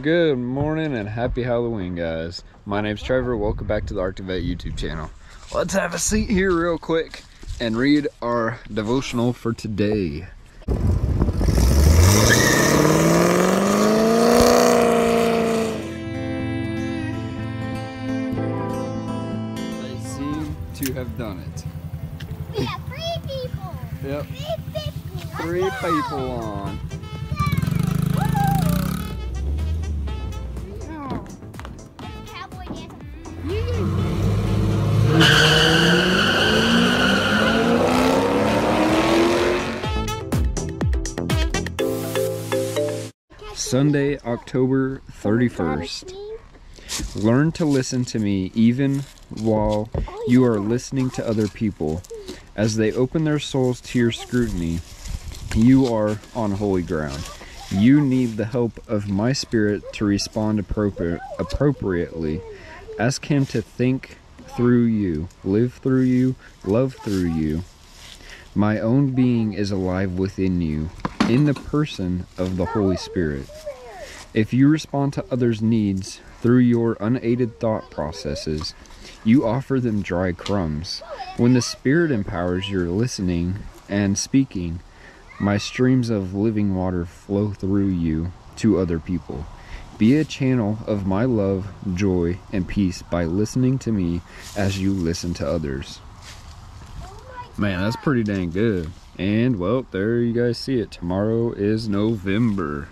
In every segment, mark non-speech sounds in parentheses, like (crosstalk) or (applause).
Good morning and happy Halloween, guys. My name's Trevor. Welcome back to the Arctic Vette YouTube channel. Let's have a seat here real quick and read our devotional for today. They seem to have done it. We have three people. Yep, Three people. three people on. Sunday, October 31st. Learn to listen to me even while you are listening to other people. As they open their souls to your scrutiny, you are on holy ground. You need the help of my spirit to respond appropri- appropriately. Ask him to think through you, live through you, love through you. My own being is alive within you, in the person of the Holy Spirit. If you respond to others' needs through your unaided thought processes, you offer them dry crumbs. When the Spirit empowers your listening and speaking, my streams of living water flow through you to other people. Be a channel of my love, joy, and peace by listening to me as you listen to others. Man, that's pretty dang good. And well, there you guys see it. Tomorrow is November.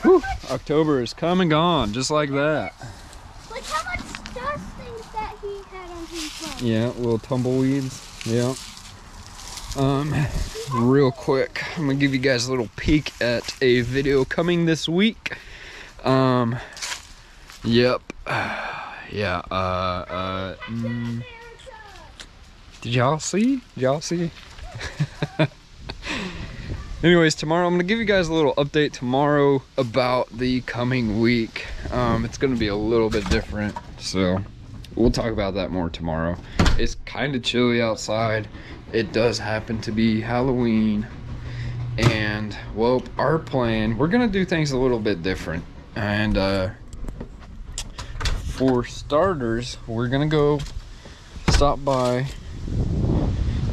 Whew, October is come and gone, just like that. Look how much dust things that he had on his phone. Yeah, little tumbleweeds. Yeah. Um, real quick, I'm gonna give you guys a little peek at a video coming this week. Um, yep. (sighs) Yeah. Uh. Uh. mm. Did y'all see? Did y'all see? (laughs) Anyways, tomorrow I'm gonna give you guys a little update tomorrow about the coming week. Um, it's gonna be a little bit different, so we'll talk about that more tomorrow. It's kind of chilly outside. It does happen to be Halloween, and well, our plan we're gonna do things a little bit different. And uh, for starters, we're gonna go stop by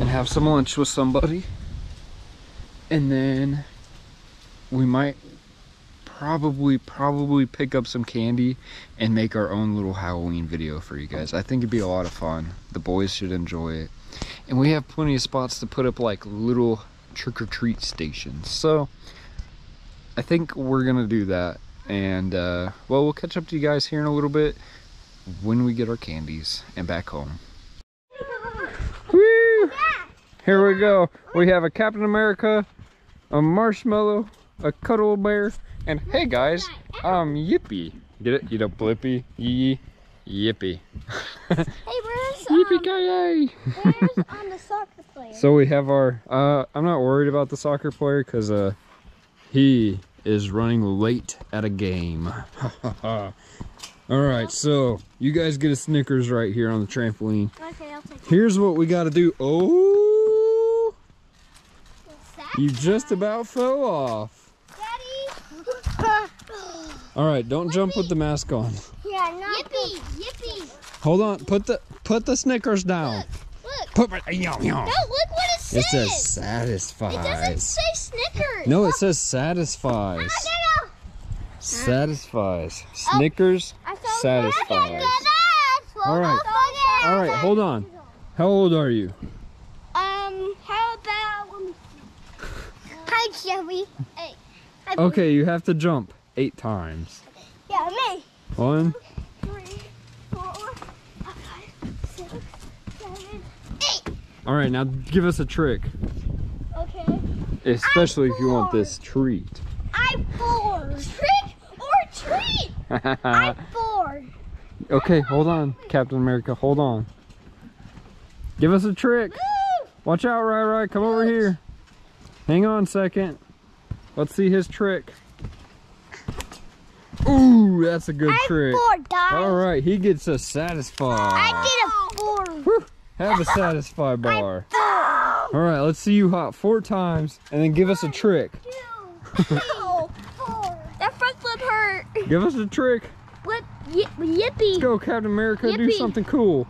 and have some lunch with somebody. And then we might probably probably pick up some candy and make our own little halloween video for you guys. I think it'd be a lot of fun. The boys should enjoy it. And we have plenty of spots to put up like little trick-or-treat stations. So i think we're gonna do that. And uh, well we'll catch up to you guys here in a little bit when we get our candies and back home! Here we go. We have a Captain America, a Marshmello, a cuddle bear, and hey guys, um Yippee. Get it? You know, Blippi, Yee, Yippee. Hey, where's (laughs) Yippee um, ki where's on the soccer player? So we have our. Uh, I'm not worried about the soccer player because uh, he is running late at a game. (laughs) All right, so you guys get a Snickers right here on the trampoline. okay, I'll take it. Here's what we got to do. Oh? You just about fell off. Daddy. All right, don't jump with the mask on. yeah, not yippee, yippee. Hold on, put the put the Snickers down. Look. Put my, yum, yum. No, look what it says. It says satisfies. It doesn't say Snickers. No, it says satisfies. Ah, I gotta. Satisfies. Oh, Snickers I thought satisfies. All All right. All right, hold on. How old are you? Um, how about? let me see. Hi, Joey. Hey. Uh, okay, you have to jump eight times. Yeah, me. One, Three, four, five, six, seven, eight. All right, now give us a trick, Okay. especially if you want this treat. I'm bored. Trick or treat. (laughs) I'm bored. okay, hold on, Captain America, hold on. Give us a trick. Woo! Watch out, Rai Rai, come over here. Hang on a second. Let's see his trick. Ooh, that's a good I'm trick. All right, he gets a satisfied. I did a bored. Whew, have a satisfy bar. All right, let's see you hop four times and then give us a trick. Ow. (laughs) That front flip hurt. Give us a trick. Y- yippee. Let's go, Captain America. Do something cool.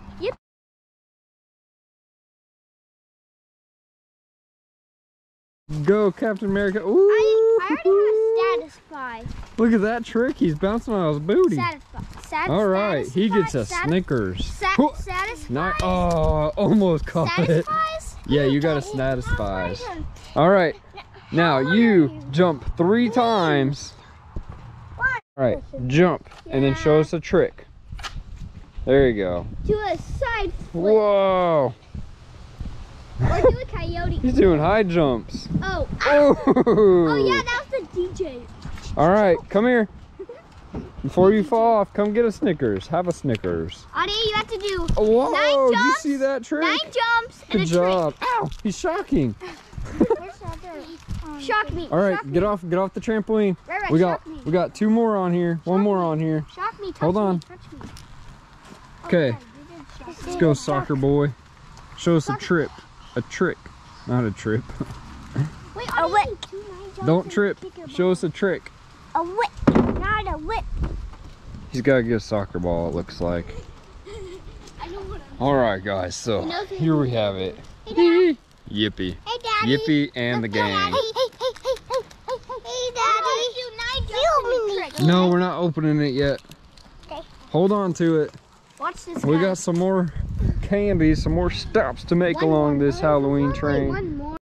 Go, Captain America. Ooh. I, I already have satisfy. Look at that trick. He's bouncing on his booty. Satisfy. Sat- All right, he gets a Snickers. Sa- satisfies. Ni- oh, (laughs) almost caught it. Yeah, you got a satisfies. All right, now you jump three times. All right, jump and then show us a trick. There you go. Do a side flip. Whoa, coyote. he's doing high jumps. Oh. Oh, Oh yeah, that was the DJ. All right, come here. Before you fall off, come get a Snickers. Have a Snickers. Adi, you have to do Whoa, Nine did you jumps, see that trick? nine jumps and Good a job. Ow, he's shocking. (laughs) Shock me. All right, shock get me. off, get off the trampoline. Right, right, We got, me. we got two more on here. One more me. on here. Shock me. Touch Hold on. me. Okay, let's go, soccer boy. Show us a trip, a trick, not a trip. Wait, a whip. Don't trip. Show us a trick. A whip, not a whip. He's got to get a soccer ball. It looks like. (laughs) I know what All right, guys. So He here we have it. Hey, Dad. Yippee, Hey, Daddy. Yippee, and the gang. Hey, hey, hey, hey, hey, hey, hey, hey, Daddy. Do nine jumps and a No, we're not opening it yet. Okay. Hold on to it. Watch this. We guy. got some more candy, some more stops to make One along this Halloween train.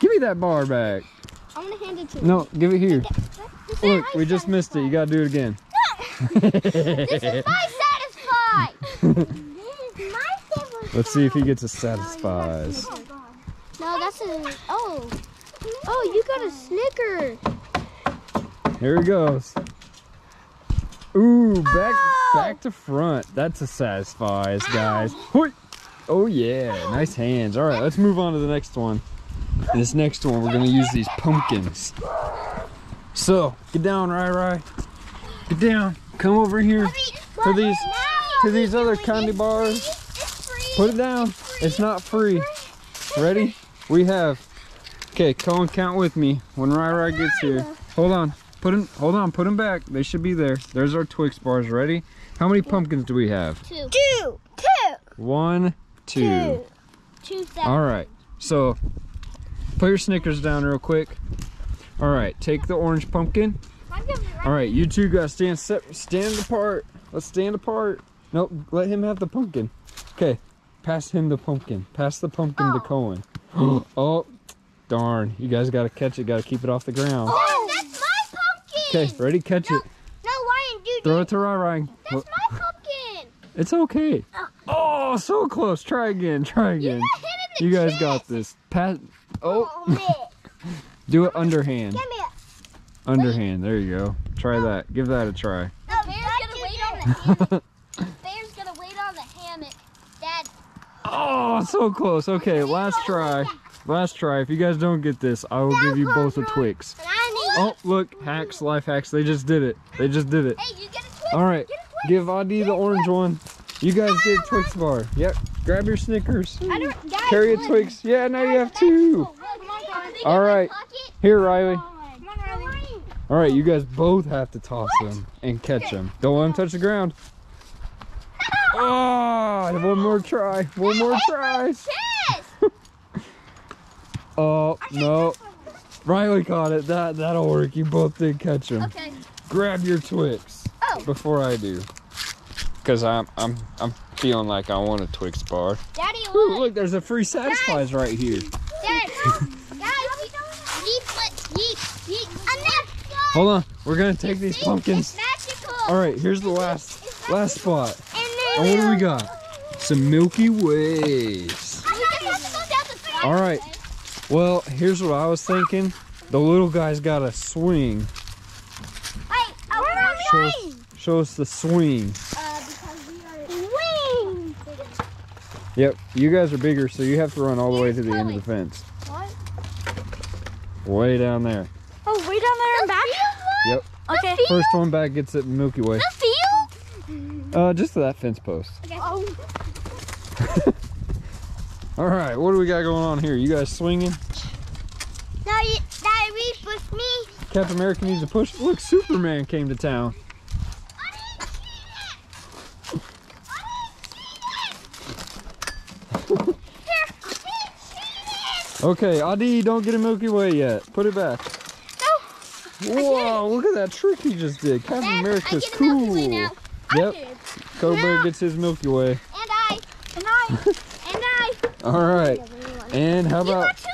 Give me that bar back. I'm gonna hand it to you. No, give it here. Look, we just missed it. You gotta do it again. (laughs) This is my satisfy. (laughs) this is my satisfy. Let's see if he gets a satisfies. Oh, no, that's a. Oh. Oh, you got a Snicker. Here he goes. Ooh, back Oh! back to front. That's a satisfies, guys. Hoi. Oh yeah, nice hands. All right, let's move on to the next one. This next one, we're gonna use these pumpkins. So, get down, Rai Rai. Get down. Come over here to these to these other candy bars. Put it down. It's not free. Ready? We have. Okay, Cohen, count with me when Rai Rai gets here. Hold on. Put him. Hold on. Put them back. They should be there. There's our Twix bars. Ready? How many pumpkins do we have? Two. Two. Two. One, two. Two seven. All right. So, put your Snickers down real quick. All right. Take the orange pumpkin. I'm gonna be right All right. You two gotta stand stand apart. Let's stand apart. Nope. Let him have the pumpkin. Okay. Pass him the pumpkin. Pass the pumpkin to Oh. Cohen. (gasps) oh, darn. You guys gotta catch it. Gotta keep it off the ground. Oh, that's my pumpkin. Okay. Ready? Catch it. No, Ryan, dude. Throw it to Rai. That's my pumpkin. It's okay. Oh, Oh, so close. Try again. Try You again. got hit in You the guys got this. Pat. Oh, Oh, (laughs) do it underhand. Give me a. Underhand. There you go. Try oh. that. Give that a try. No, Bear's gonna wait on the (laughs) hammock. Bear's gonna wait on the hammock. Dad. Oh, so close. Okay, last try. Last try. If you guys don't get this, I will give you both a Twix. And I need. Oh, look. Hacks, life hacks. They just did it. They just did it. Hey, you get a Twix. All right. Get a Twix. Give Adi the orange one. You guys get a Twix bar. Yep. Grab your Snickers. I don't, guys, Carry a look. Twix. Yeah, now you have two. Come on. All right. Here, Riley. Come on, Riley. All right, you guys both have to toss them and catch them. Don't let them touch the ground. (laughs) Oh, one more try. One more try. Yes. (laughs) Oh, no. Riley caught it. That, that'll work. You both did catch them. Okay. Grab your Twix Oh. before I do. Because I'm, I'm, I'm feeling like I want a Twix bar. Daddy, Ooh, look. look, there's a free Satisfies right here. Dad. Hold on. We're going to take these See? pumpkins. All right, here's the last, last spot. And And then what do we got? Some Milky Ways. We just have to go down the stairs. All right. Well, here's what I was thinking. The little guy's got a swing. Hey, Show we're us, going. show us the swing. Uh, because we are wings. Yep, you guys are bigger, so you have to run all the way to the end of the fence. What? Way down there. Oh, way down there and back? Yep. Okay. First one back gets it Milky Way. The field? Uh, just to that fence post. Okay. Oh. (laughs) All right, what do we got going on here? You guys swinging? Now you, Daddy, reach with me. Captain America needs a push. Look, Superman came to town. Okay, Adi, don't get a Milky Way yet. Put it back. No. Whoa, look at that trick he just did. Captain Dad, America's I get a cool. Milky Way now. Yep. I did. Cobra gets his Milky Way. And I. And I. (laughs) and I. All right. And how You about? got two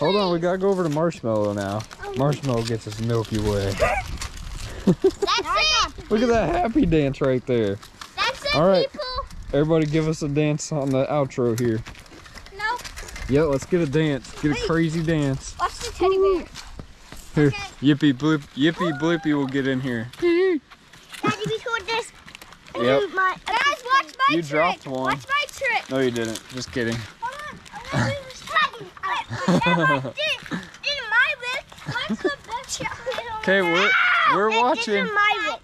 Hold on, we gotta go over to Marshmello now. Oh, Marshmello gets his Milky Way. (laughs) That's it. Look at that happy dance right there. That's it, All right. people. Everybody give us a dance on the outro here. No. Yeah, let's get a dance. Get a crazy dance. Watch the teddy bear. Here, Okay. Yippee bloop, Yippee Bloopy will get in here. Daddy, record this. (laughs) Yep. My, Guys, watch my You trick. dropped one. Watch my trick. No, you didn't. Just kidding. Hold on. I'm gonna do this trick. I- I did. Did my lick. Watch the best shot. Okay, we're ah, we're watching.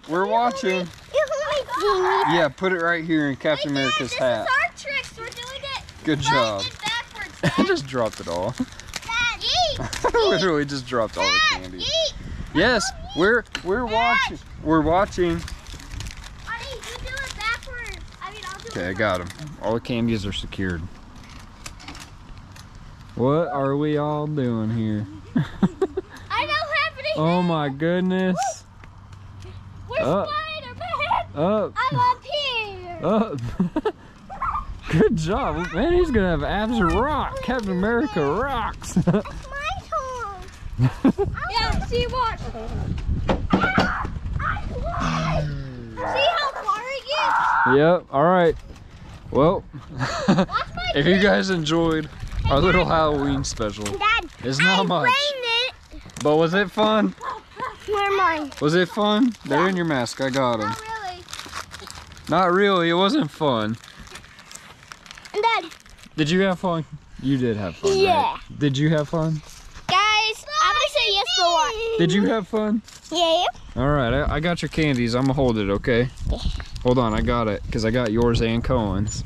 We're watching. You hold me. Yeah, put it right here in Captain America's this hat. is our tricks. We're doing it. Good job. Right and backwards. (laughs) I just dropped it all. Dad, eat. (laughs) I literally just dropped all the candy. eat. Yes, we're we're watching. We're watching. Honey, you do it backwards. I mean, I'll do Okay, I got them. All the candies are secured. What are we all doing here? I don't have any. Oh my goodness. We're. Up, I'm up here. up. (laughs) Good job. Man, he's gonna have abs rock. Captain America rocks. (laughs) My turn. (laughs) yeah, see what? See how far it yep, alright. Well, gets? Watch (laughs) if you guys enjoyed our little Halloween special, Dad, it's not much. it. But was it fun? Where mine? Was it fun? They're in your mask. I got them. Not really. Not really. It wasn't fun. Dad, Did you have fun? You did have fun, Yeah. right? Did you have fun? guys, I'm gonna say yes for one. Did you have fun? Yeah. All right, I, I got your candies. I'm gonna hold it, okay? Yeah. Hold on, I got it because I got yours and Cohen's.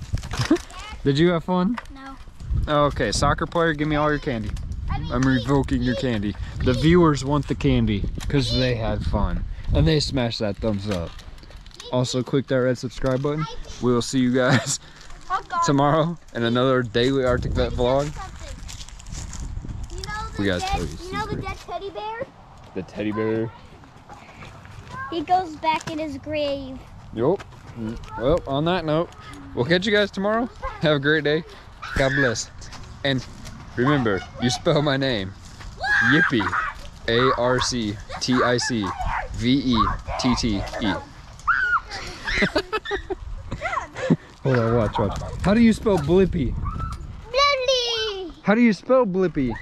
(laughs) Did you have fun? No. Oh, okay, soccer player, give me all your candy. I'm revoking your candy. The viewers want the candy because they had fun and they smashed that thumbs up. Also, click that red subscribe button. We will see you guys Oh. (laughs) tomorrow in another daily Arctic Vette vlog. You know the We gotta dead, you know the dead teddy bear? The teddy bear. He goes back in his grave. Yup. Well, on that note, we'll catch you guys tomorrow. Have a great day. God bless. And remember, you spell my name. Yippee. A R Hold on, watch, watch. How do you spell Blippy? Blippi! How do you spell Blippy?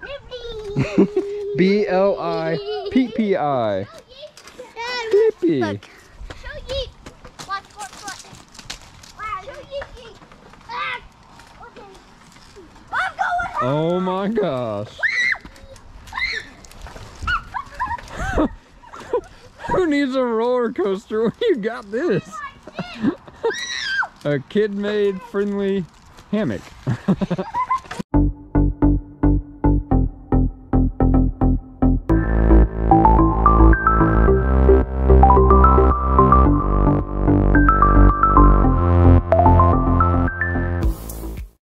Blippi! B L I P P I. Blippi. Yeet, yeet. Ah, okay. I'm going home. Oh my gosh. (laughs) Who needs a roller coaster when you got this? A kid made friendly hammock. (laughs)